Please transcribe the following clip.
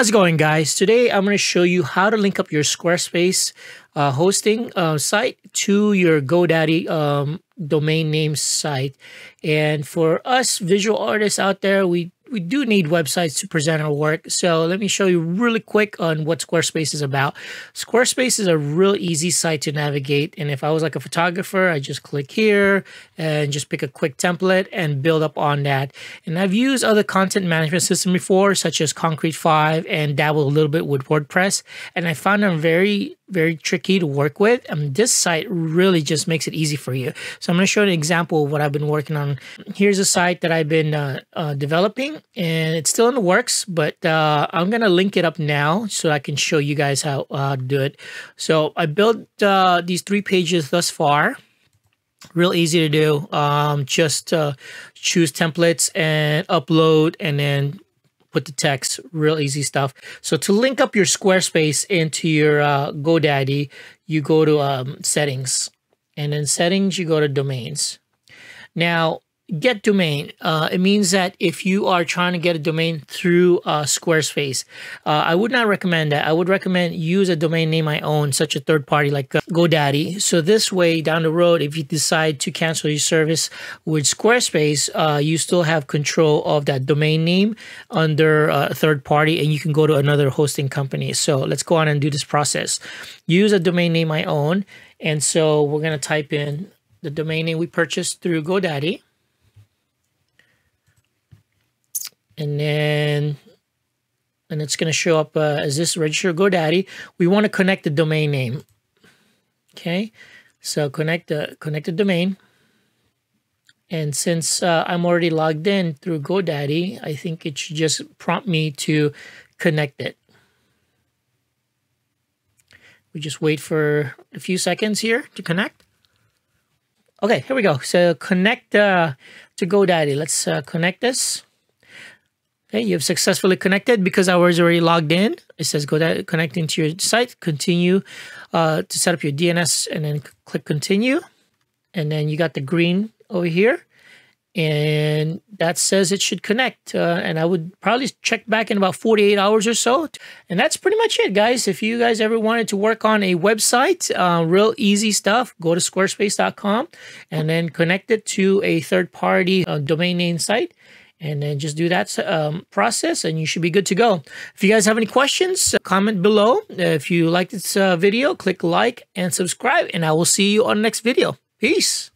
How's it going guys? Today I'm going to show you how to link up your Squarespace uh, hosting uh, site to your GoDaddy um, domain name site. And for us visual artists out there, we we do need websites to present our work. So let me show you really quick on what Squarespace is about. Squarespace is a real easy site to navigate. And if I was like a photographer, I just click here and just pick a quick template and build up on that. And I've used other content management systems before, such as Concrete 5 and dabble a little bit with WordPress. And I found them very very tricky to work with. And this site really just makes it easy for you. So I'm going to show an example of what I've been working on. Here's a site that I've been uh, uh, developing and it's still in the works, but uh, I'm going to link it up now so I can show you guys how uh, to do it. So I built uh, these three pages thus far. Real easy to do. Um, just uh, choose templates and upload and then put the text, real easy stuff. So to link up your Squarespace into your uh, GoDaddy, you go to um, settings and in settings, you go to domains. Now, get domain. Uh, it means that if you are trying to get a domain through uh, Squarespace, uh, I would not recommend that. I would recommend use a domain name I own, such a third party like uh, GoDaddy. So this way, down the road, if you decide to cancel your service with Squarespace, uh, you still have control of that domain name under uh, a third party, and you can go to another hosting company. So let's go on and do this process. Use a domain name I own, and so we're gonna type in the domain name we purchased through GoDaddy. And then and it's going to show up uh, as this register GoDaddy. We want to connect the domain name. Okay, so connect the connect the domain. And since uh, I'm already logged in through GoDaddy, I think it should just prompt me to connect it. We just wait for a few seconds here to connect. Okay, here we go. So connect uh, to GoDaddy. Let's uh, connect this. Okay, you've successfully connected because I was already logged in. It says go to connecting to your site, continue uh, to set up your DNS and then click continue. And then you got the green over here and that says it should connect. Uh, and I would probably check back in about 48 hours or so. And that's pretty much it, guys. If you guys ever wanted to work on a website, uh, real easy stuff, go to squarespace.com and then connect it to a third party uh, domain name site and then just do that um, process and you should be good to go. If you guys have any questions, comment below. If you like this uh, video, click like and subscribe and I will see you on the next video. Peace.